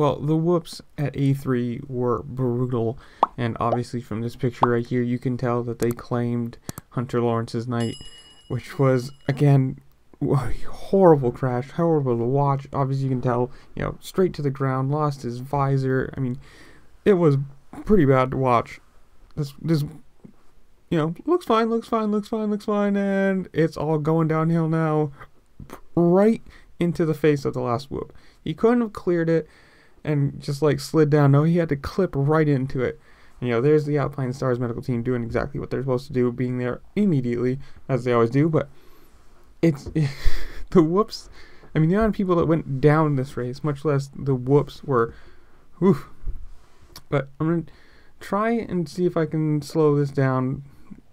Well, the whoops at A3 were brutal, and obviously from this picture right here, you can tell that they claimed Hunter Lawrence's night, which was, again, a horrible crash, horrible to watch. Obviously, you can tell, you know, straight to the ground, lost his visor. I mean, it was pretty bad to watch. This, this, you know, looks fine, looks fine, looks fine, looks fine, and it's all going downhill now, right into the face of the last whoop. He couldn't have cleared it and just like slid down. No, he had to clip right into it. You know, there's the Alpinestars medical team doing exactly what they're supposed to do, being there immediately, as they always do. But it's the whoops. I mean, the amount of people that went down this race, much less the whoops, were. Whew. But I'm going to try and see if I can slow this down,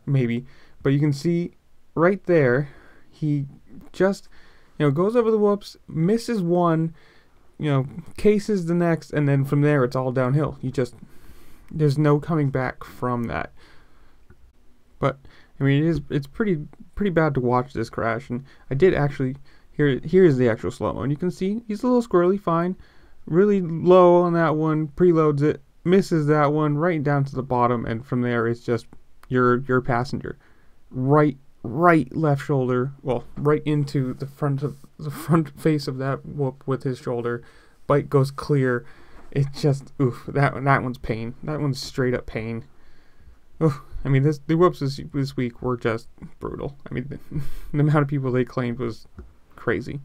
maybe. But you can see right there, he just, you know, goes over the whoops, misses one you know, cases the next, and then from there it's all downhill. You just there's no coming back from that. But I mean, it is it's pretty pretty bad to watch this crash, and I did actually here here is the actual slow mo, and you can see he's a little squirrely, fine, really low on that one, preloads it, misses that one right down to the bottom, and from there it's just your your passenger, right right left shoulder, well, right into the front of the front face of that whoop with his shoulder. Bike goes clear. It's just oof. That that one's pain. That one's straight up pain. Oof. I mean, this the whoops this, this week were just brutal. I mean, the, the amount of people they claimed was crazy.